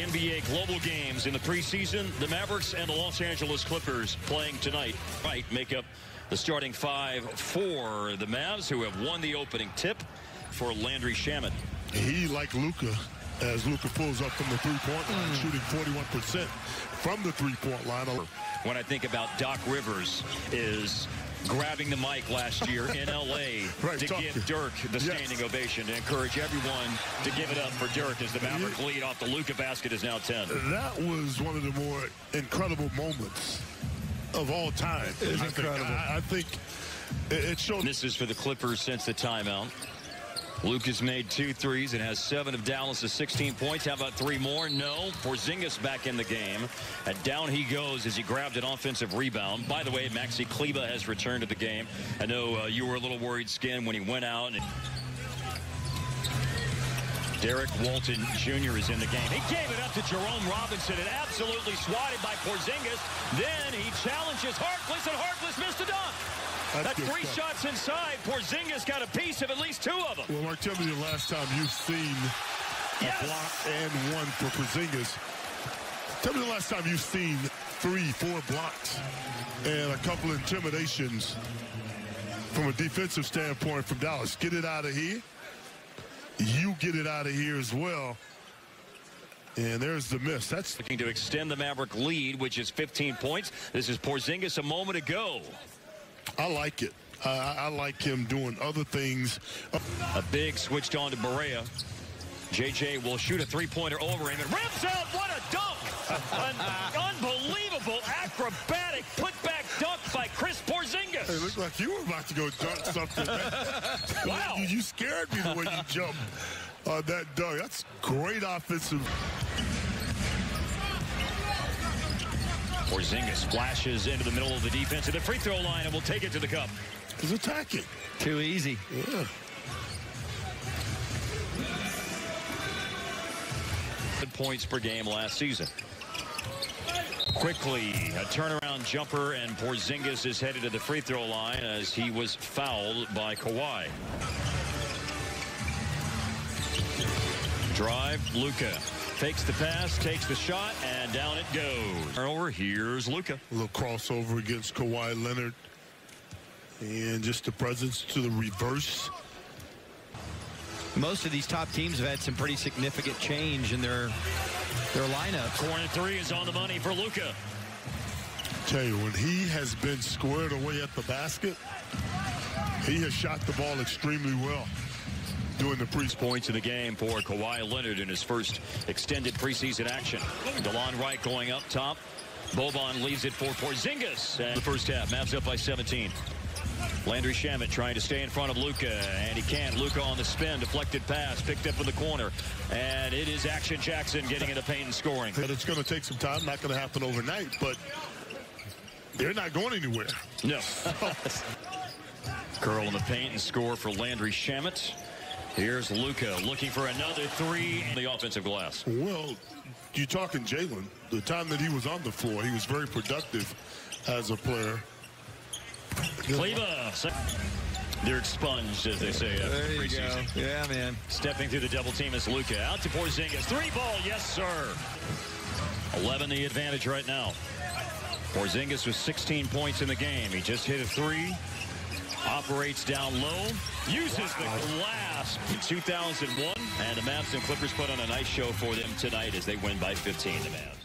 NBA global games in the preseason. The Mavericks and the Los Angeles Clippers playing tonight. Right, make up the starting five for the Mavs, who have won the opening tip for Landry Shamet. He, like Luka, as Luka pulls up from the three-point line, mm. shooting 41% from the three-point line. When I think about Doc Rivers, is grabbing the mic last year in L.A. right, to give Dirk the standing yes. ovation, to encourage everyone to give it up for Dirk as the Mavericks lead off the Luka basket is now 10. That was one of the more incredible moments of all time. It's incredible. Think. I, I think it showed. This is for the Clippers since the timeout. Luka's made two threes and has seven of Dallas' 16 points. How about three more? No. Porzingis back in the game. And down he goes as he grabbed an offensive rebound. By the way, Maxi Kleber has returned to the game. I know uh, you were a little worried, Skin, when he went out. Derrick Walton Jr. is in the game. He gave it up to Jerome Robinson and absolutely swatted by Porzingis. Then he challenges Harkless, and Harkless missed a dunk. That's, That's three stuff. shots inside. Porzingis got a piece of at least two of them. Well, Mark, tell me the last time you've seen yes. a block and one for Porzingis. Tell me the last time you've seen three, four blocks and a couple of intimidations from a defensive standpoint from Dallas. Get it out of here. You get it out of here as well. And there's the miss. That's looking to extend the Maverick lead, which is 15 points. This is Porzingis a moment ago. I like it. Uh, I like him doing other things. A big switched on to Barea. JJ will shoot a three-pointer over him and rips out. What a dunk! An unbelievable acrobatic putback dunk by Chris Porzingis. It looked like you were about to go dunk something. wow. You, you, scared me the way you jumped on that dunk. That's great offensive. Porzingis flashes into the middle of the defense at the free throw line and will take it to the cup. He's attacking. Too easy. Yeah. Points per game last season. Quickly, a turnaround jumper, and Porzingis is headed to the free throw line as he was fouled by Kawhi. Drive, Luka. Fakes the pass, takes the shot, and down it goes. Over, here's Luka. A little crossover against Kawhi Leonard. And just the presence to the reverse. Most of these top teams have had some pretty significant change in their their lineup. Corner three is on the money for Luka. Tell you, when he has been squared away at the basket, he has shot the ball extremely well doing the pre points in the game for Kawhi Leonard in his first extended preseason action. Delon Wright going up top. Boban leaves it for Porzingis. And the first half, Mavs up by 17. Landry Shamet trying to stay in front of Luka, and he can't. Luka on the spin, deflected pass, picked up in the corner, and it is Action Jackson getting into paint and scoring. And it's going to take some time, not going to happen overnight, but they're not going anywhere. No. Curl in the paint and score for Landry Shamet. Here's Luka looking for another three in the offensive glass. Well, you're talking Jalen. The time that he was on the floor, he was very productive as a player. Kleber. They're expunged, as they say, after there preseason. Yeah, man. Stepping through the double team is Luka. Out to Porzingis. Three ball, yes, sir. 11 the advantage right now. Porzingis with 16 points in the game. He just hit a three operates down low, uses the glass in 2001, and the Mavs and Clippers put on a nice show for them tonight as they win by 15, the Mavs.